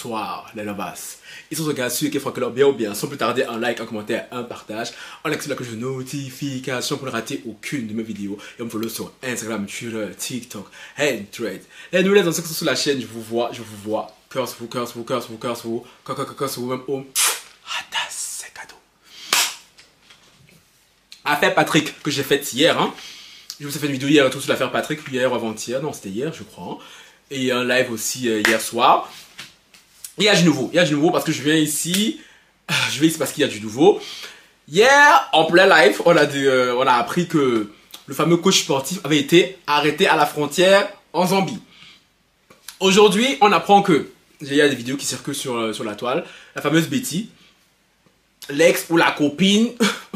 Rebonsoir les lovas. Ils sont gars ceux qui font que leur bien ou bien, sans plus tarder, un like, un commentaire, un partage, en activant la cloche de notification pour ne rater aucune de mes vidéos et on me follow sur Instagram, Twitter, TikTok, and Thread. Les nouvelles dans sur la chaîne, je vous vois, je vous vois. Curse vous, curse vous, curse vous, curse vous, curse vous, même oh. Atas, c'est cadeau. Affaire Patrick que j'ai faite hier, hein. Je vous ai fait une vidéo hier tout sur l'affaire Patrick, hier ou avant-hier, non c'était hier je crois. Hein. Et un live aussi euh, hier soir. Il y a du nouveau. Il y a du nouveau parce que je viens ici. Je vais ici parce qu'il y a du nouveau. Hier, en plein live, on a, euh, on a appris que le fameux coach sportif avait été arrêté à la frontière en Zambie. Aujourd'hui, on apprend que, il y a des vidéos qui circulent sur, euh, sur la toile, la fameuse Betty, l'ex ou la copine,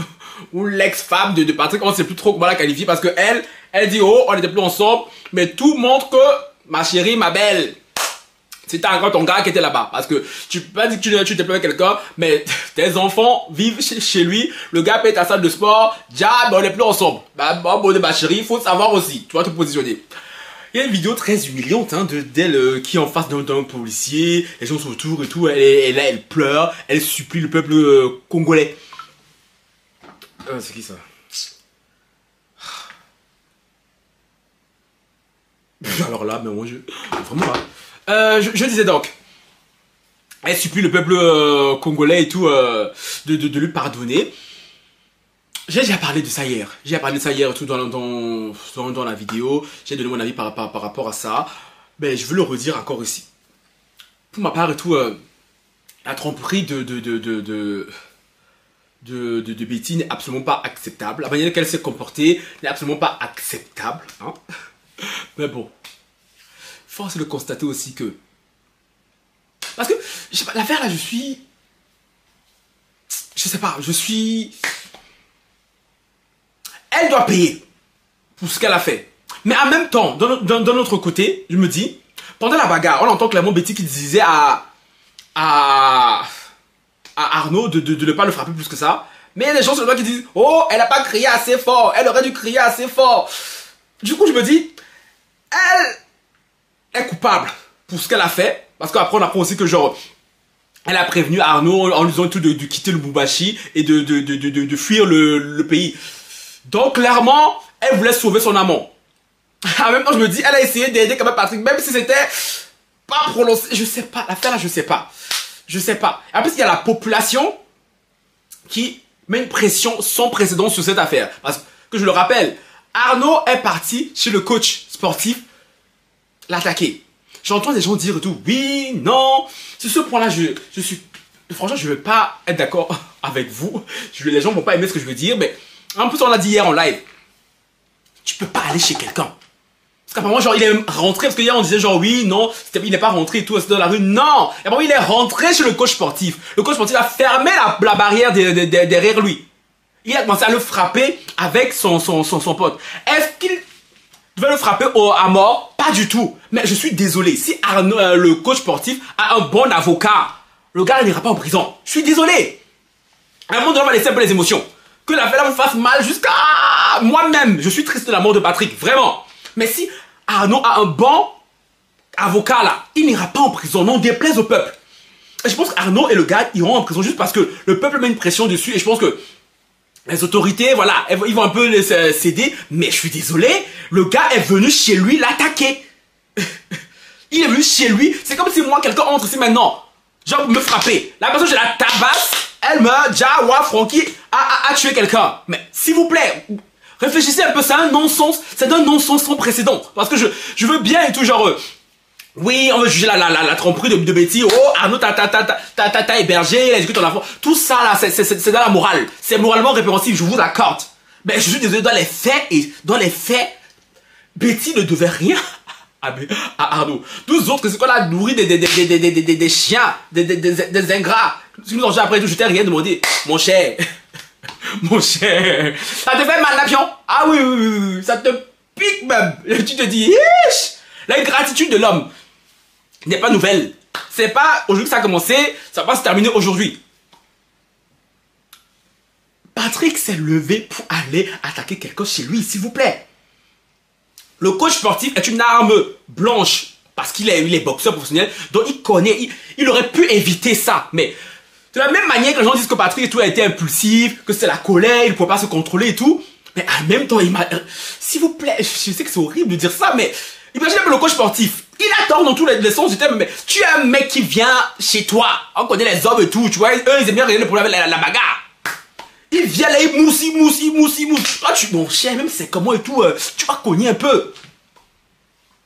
ou l'ex-femme de, de, Patrick, on ne sait plus trop comment la qualifier parce que elle, elle dit, oh, on n'était plus ensemble, mais tout montre que, ma chérie, ma belle, c'était encore ton gars qui était là-bas. Parce que tu peux pas dire que tu, t'es avec quelqu'un, mais tes enfants vivent chez, lui, le gars paye ta salle de sport, déjà, on est plus ensemble. Bah, bon, de ma chérie, il faut savoir aussi, tu vas te positionner. Il y a une vidéo très humiliante hein, d'elle euh, qui est en face d'un policier, les gens sont autour et tout, elle, elle, elle pleure, elle supplie le peuple euh, congolais. Euh, c'est qui ça? Alors là, mais moi je... Vraiment là. Euh, je, disais donc, elle supplie le peuple euh, congolais et tout euh, de, de, lui pardonner. J'ai déjà parlé de ça hier. J'ai parlé de ça hier tout dans, dans, dans, la vidéo. J'ai donné mon avis par, par, par, rapport à ça. Mais je veux le redire encore ici. Pour ma part et tout, la tromperie de, de, de, de, de Betty n'est absolument pas acceptable. La manière qu'elle s'est comportée n'est absolument pas acceptable. Hein. Mais bon, force de constater aussi que. Parce que, je sais pas, l'affaire là, je suis. Je sais pas, je suis. Elle doit payer pour ce qu'elle a fait. Mais en même temps, d'un autre côté, je me dis, pendant la bagarre, on entend clairement Betty qui disait à. à. à Arnaud de, de, ne pas le frapper plus que ça. Mais des gens sur le qui disent Oh, elle n'a pas crié assez fort, elle aurait dû crier assez fort. Du coup, je me dis, elle, est coupable pour ce qu'elle a fait. Parce qu'après, on apprend aussi que genre, elle a prévenu Arnaud en lui disant tout de, quitter le Boubachi et de, de, de fuir le, le, pays. Donc, clairement, elle voulait sauver son amant. En même temps, je me dis, elle a essayé d'aider quand même Patrick, même si c'était pas prononcé. Je sais pas, l'affaire là, je sais pas. Je sais pas. En plus, il y a la population qui met une pression sans précédent sur cette affaire. Parce que je le rappelle, Arnaud est parti chez le coach sportif l'attaquer. J'entends des gens dire tout, oui, non. Sur ce point-là, je, je suis... Franchement, je ne vais pas être d'accord avec vous. Je, les gens vont pas aimer ce que je veux dire, mais en plus, on l'a dit hier en live. Tu peux pas aller chez quelqu'un. Parce qu'apparemment, genre, il est rentré, parce qu'hier, on disait genre, oui, non, il n'est pas rentré et tout, c'est dans la rue. Non! Et apparemment, il est rentré chez le coach sportif. Le coach sportif a fermé la, la barrière derrière lui. Il a commencé à le frapper avec son, son, son, son pote. Est-ce qu'il devait le frapper au, à mort? Pas du tout. Mais je suis désolé. Si Arnaud, euh, le coach sportif, a un bon avocat, le gars n'ira pas en prison. Je suis désolé. À un moment donné, on les émotions. Que la là me fasse mal jusqu'à moi-même. Je suis triste de la mort de Patrick, vraiment. Mais si Arnaud a un bon avocat là, il n'ira pas en prison. Non, déplaise au peuple. Je pense qu'Arnaud et le gars iront en prison juste parce que le peuple met une pression dessus. Et je pense que les autorités, voilà, ils vont un peu les céder, mais je suis désolé, le gars est venu chez lui l'attaquer. Il est venu chez lui, c'est comme si moi, quelqu'un entre ici maintenant, genre me frapper. La personne, je la tabasse, elle me dit, ah ouais, Francky a, a, tué quelqu'un. Mais s'il vous plaît, réfléchissez un peu, c'est un non-sens, c'est un non-sens sans précédent. Parce que je, je veux bien et tout, genre, oui, on veut juger la, la, la, la tromperie de, de Betty. Oh, Arnaud, t'as, t'as, t'as, t'as, t'as, hébergé, il a ton enfant. Tout ça, là, c'est, dans la morale. C'est moralement répréhensible, je vous accorde. Mais je suis désolé, dans les faits, et dans les faits, Betty ne devait rien à, à Arnaud. Tous autres, c'est qu'on a nourri des, des, des, des, des, des, chiens, des, des, des, des ingrats. Si nous en après tout, je t'ai rien demandé. Mon cher, mon cher, ça te fait mal, l'avion? Ah oui, oui, oui, oui, ça te pique même. Et tu te dis, L'ingratitude de l'homme n'est pas nouvelle. C'est pas aujourd'hui que ça a commencé, ça va se terminer aujourd'hui. Patrick s'est levé pour aller attaquer quelqu'un chez lui, s'il vous plaît. Le coach sportif est une arme blanche parce qu'il est, il est boxeur professionnel, donc il connaît, il, aurait pu éviter ça. Mais de la même manière que les gens disent que Patrick tout a été impulsif, que c'est la colère, il ne pouvait pas se contrôler et tout. Mais en même temps, il m'a... S'il vous plaît, je sais que c'est horrible de dire ça, mais imaginez le coach sportif. Il a tort dans tous les, sens du terme, mais tu es un mec qui vient chez toi. On connaît les hommes et tout, tu vois. Eux, ils aiment bien régler le problème avec la, bagarre. Il vient là, il mousse, il mousse, il mousse, il mousse. Ah, tu, mon cher, même c'est comment et tout, euh, tu vas cogner un peu.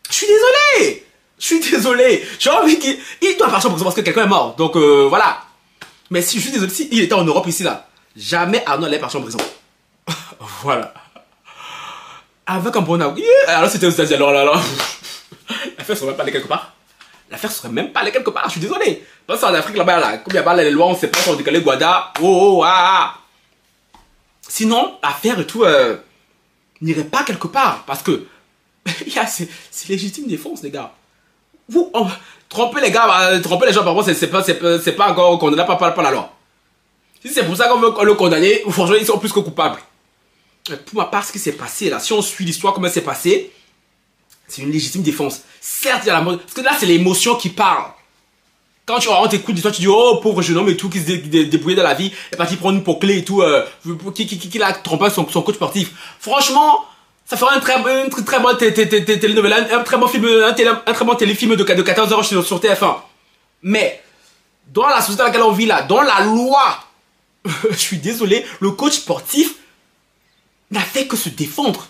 Je suis désolé. Je suis désolé. J'ai envie qu'il il doit partir parce que quelqu'un est mort. Donc euh, voilà. Mais si je suis désolé, si était en Europe ici là, jamais Arnaud allait partir en prison. voilà. Avec un bon yeah. Alors c'était aux États-Unis, alors là, là. L'affaire serait même pas allée quelque part. L'affaire serait même pas allée quelque part, je suis désolé. Parce qu'en Afrique là-bas, là, comme il y a les lois, on sait pas si on décalé Guada. Oh, oh, ah, ah. Sinon, l'affaire et tout euh, n'irait pas quelque part. Parce que, c'est légitime défense, les gars. Vous, tromper les gars, euh, tromper les gens, par contre, c'est pas, c'est pas encore condamné par, par, la loi. Si c'est pour ça qu'on veut le condamner, franchement, ils sont plus que coupables. Pour ma part, ce qui s'est passé là, si on suit l'histoire, comment c'est passé, c'est une légitime défense. Certes, il y a la mode. Parce que là, c'est l'émotion qui parle. Quand tu on t'écoute toi tu dis, oh, pauvre jeune homme et tout, qui se débrouillait dans la vie, est parti prendre une clé et tout, euh, qui, qui, qui, qui, a trompé son, son coach sportif. Franchement, ça fera un très, très, télénovela, un très bon film, un, très bon téléfilm de, de 14 heures sur, sur TF1. Mais, dans la société dans laquelle on vit là, dans la loi, je suis désolé, le coach sportif n'a fait que se défendre.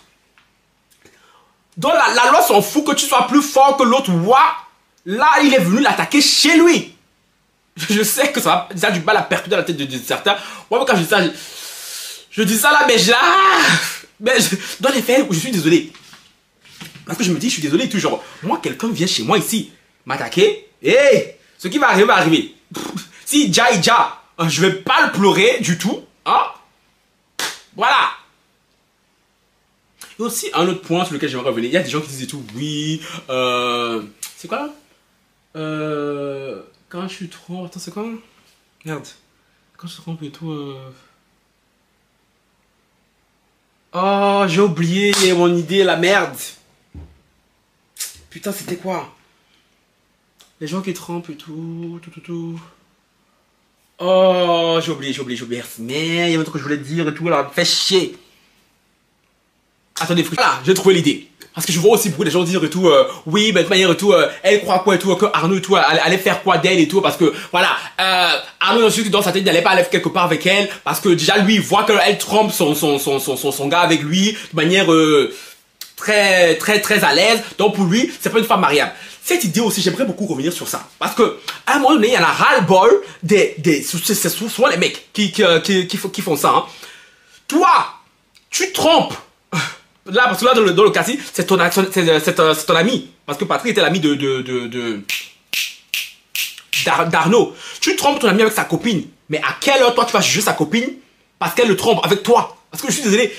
Dans la, loi s'en fout que tu sois plus fort que l'autre. Là, il est venu l'attaquer chez lui. Je sais que ça, ça a du mal à percuter dans la tête de, certains. Moi, quand je dis ça, je, dis ça là, mais je, ah, mais dans les faits, je suis désolé. Parce que je me dis, je suis désolé, toujours. Moi, quelqu'un vient chez moi ici, m'attaquer. Hé, ce qui va arriver va arriver. Si Jai Ja, je vais pas le pleurer du tout. Hein? Voilà. Et aussi, un autre point sur lequel j'aimerais revenir. Il y a des gens qui disent tout, oui, euh, c'est quoi euh, Quand je suis trop... Attends, c'est quoi? Merde. Quand je suis trop et tout... Euh... Oh, j'ai oublié mon idée, la merde. Putain, c'était quoi? Les gens qui trempent et tout, tout, tout, tout. Oh, j'ai oublié, j'ai oublié, j'ai oublié. Merde, il y a un truc que je voulais dire et tout, alors, fais chier. Voilà, j'ai trouvé l'idée. Parce que je vois aussi beaucoup de gens dire et tout, euh, oui, mais de manière et tout, euh, elle croit quoi et tout, que Arnaud et tout allait faire quoi d'elle et tout, parce que voilà, euh, Arnaud dans sa tête n'allait pas aller quelque part avec elle, parce que déjà lui il voit qu'elle trompe son son, son, son, son, gars avec lui de manière euh, très très très à l'aise, donc pour lui c'est pas une femme mariable. Cette idée aussi, j'aimerais beaucoup revenir sur ça. Parce que, à un moment donné, il y en a ras-le-bol des, des, c'est souvent les mecs qui, qui, qui, qui, font ça, hein. Toi, tu trompes Là, parce que là, dans le, dans le cas c'est ton, c'est, ton ami. Parce que Patrick était l'ami de, de, de, d'Arnaud. Tu trompes ton ami avec sa copine. Mais à quelle heure, toi, tu vas juger sa copine parce qu'elle le trompe avec toi? Parce que je suis désolé.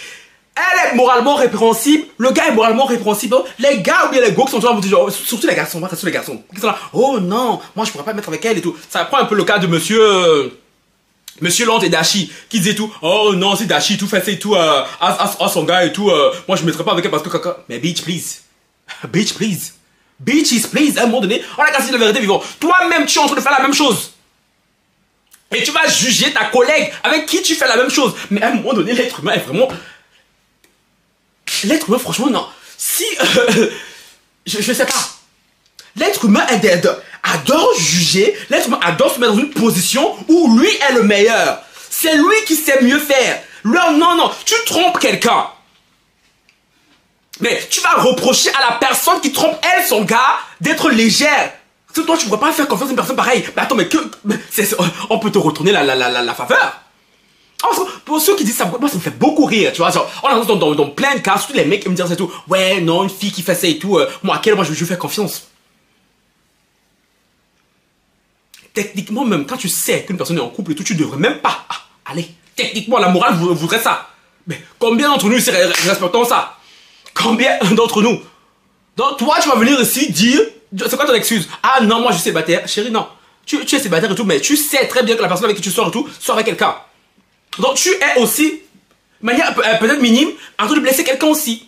Elle est moralement répréhensible. Le gars est moralement répréhensible. Les gars ou bien les go qui sont toujours, surtout les garçons, surtout les garçons. Qui sont là, oh non, moi je pourrais pas me mettre avec elle et tout. Ça prend un peu le cas de monsieur, euh, Monsieur Land et Dashi qui disait tout oh non c'est Dashi tout fait c'est tout euh, à, son gars et tout euh, moi je me mettrai pas avec elle parce que caca mais bitch please. Bitch please. Bitches please à un moment donné on a cassé la vérité vivant. Toi-même tu es en train de faire la même chose. Et tu vas juger ta collègue avec qui tu fais la même chose. Mais à un moment donné l'être humain est vraiment l'être humain franchement non. Si je, je sais pas l'être humain adore juger, l'être humain adore se mettre dans une position où lui est le meilleur. C'est lui qui sait mieux faire. non, non, tu trompes quelqu'un. Mais tu vas reprocher à la personne qui trompe elle, son gars, d'être légère. Parce que toi, tu ne pourrais pas faire confiance à une personne pareille. Mais attends, mais que. on peut te retourner la, la, la, la faveur. Pour ceux qui disent ça, moi ça me fait beaucoup rire, tu vois. Genre, on a dans, dans, plein de cas, surtout les mecs qui me disent ça et tout. Ouais, non, une fille qui fait ça et tout. Euh, moi, à quel moi je, je fais confiance? Techniquement même, quand tu sais qu'une personne est en couple et tout, tu devrais même pas. Ah, allez, techniquement, la morale voudrait ça. Mais combien d'entre nous respectons ça? Combien d'entre nous? Donc toi, tu vas venir ici dire, c'est quoi ton excuse? Ah non, moi je suis célibataire. Chérie, non. Tu, tu es célibataire et tout, mais tu sais très bien que la personne avec qui tu sors et tout, sort avec quelqu'un. Donc tu es aussi, de manière euh, peut-être minime, en train de blesser quelqu'un aussi.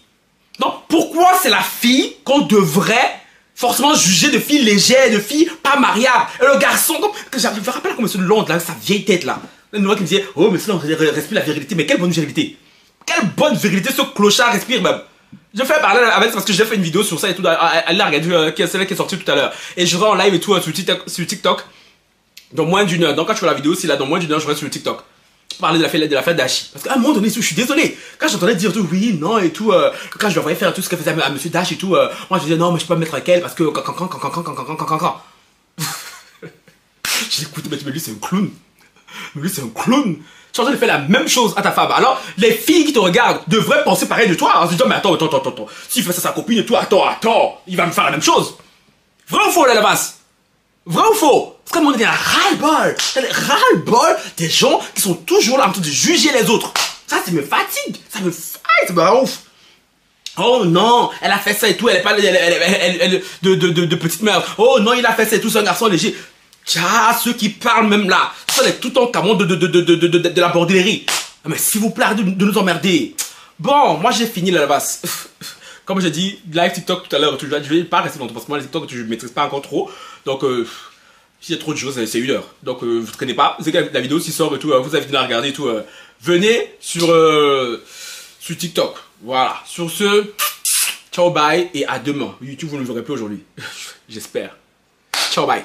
Donc pourquoi c'est la fille qu'on devrait forcément juger de filles légères, de filles pas mariables. Et le garçon, comme, que je me rappelle comme ce long là, sa vieille tête là. Une noix qui me disait, oh, mais sinon, respire la virilité. Mais quelle bonne virilité. Quelle bonne virilité ce clochard respire même. Je fais parler avec parce que j'ai fait une vidéo sur ça et tout. Elle l'a regardé, euh, celle qui est sortie tout à l'heure. Et je serai en live et tout euh, sur TikTok. Dans moins d'une heure. Donc quand tu vois la vidéo, c'est là, dans moins d'une heure, je reste sur TikTok. Parler de la fête de la fête d'Ashi. Parce qu'à un moment donné, je suis désolé. Quand j'entendais dire tout, oui, non et tout, euh, quand je voyais faire tout ce qu'elle faisait à, Monsieur Dash et tout, euh, moi je disais non, mais je peux pas me mettre avec elle parce que quand, quand, quand, quand, quand, quand, quand, quand, quand. J'ai écouté, mais lui c'est un clown. Mais lui c'est un clown. Tu es en train de faire la même chose à ta femme. Alors, les filles qui te regardent devraient penser pareil de toi en se disant, mais attends, attends, attends, attends. S'il fait ça à sa copine et tout, attends, attends, il va me faire la même chose. Vrai ou faux, la base Vrai ou faux? Que le monde devient ras-le-bol. Ras-le-bol des gens qui sont toujours là en train de juger les autres. Ça, ça me fatigue. Ça me fatigue. Ça me ouf. Oh non, elle a fait ça et tout, elle est pas de, petite merde. Oh non, il a fait ça et tout, c'est un garçon léger. Tiens, ceux qui parlent même là, ça est tout en camon de, de, de, la bordellerie. Ah, mais s'il vous plaît, de, nous emmerder. Bon, moi j'ai fini la base. Comme j'ai dit, live TikTok tout à l'heure, je vais pas rester longtemps parce que moi les TikTok je ne maîtrise pas encore trop. Donc euh, s'il y a trop de choses, c'est une heure. Donc euh, vous ne traînez pas. La vidéo s'il sort et tout, euh, vous avez fini à regarder et tout. Euh, venez sur, sur TikTok. Voilà. Sur ce, ciao bye et à demain. YouTube vous ne verrez plus aujourd'hui. J'espère. Ciao bye.